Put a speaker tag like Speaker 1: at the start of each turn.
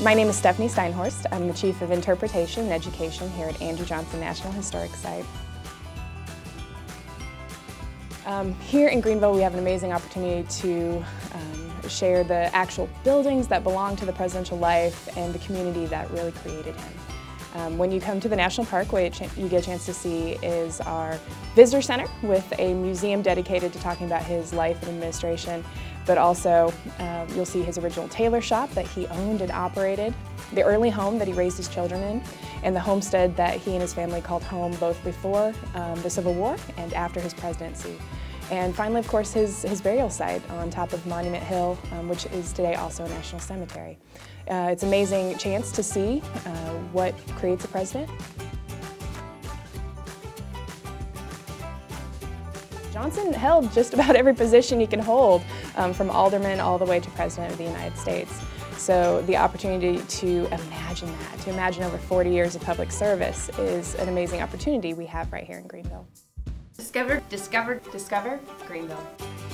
Speaker 1: My name is Stephanie Steinhorst. I'm the Chief of Interpretation and Education here at Andrew Johnson National Historic Site. Um, here in Greeneville we have an amazing opportunity to um, share the actual buildings that belong to the presidential life and the community that really created him. Um, when you come to the National Park, what you get a chance to see is our visitor center with a museum dedicated to talking about his life and administration, but also uh, you'll see his original tailor shop that he owned and operated, the early home that he raised his children in, and the homestead that he and his family called home both before um, the Civil War and after his presidency. And finally, of course, his, his burial site on top of Monument Hill, um, which is today also a national cemetery. Uh, it's an amazing chance to see uh, what creates a president. Johnson held just about every position he can hold, um, from alderman all the way to president of the United States. So the opportunity to imagine that, to imagine over 40 years of public service is an amazing opportunity we have right here in Greeneville.
Speaker 2: Discover, discover, discover Greeneville.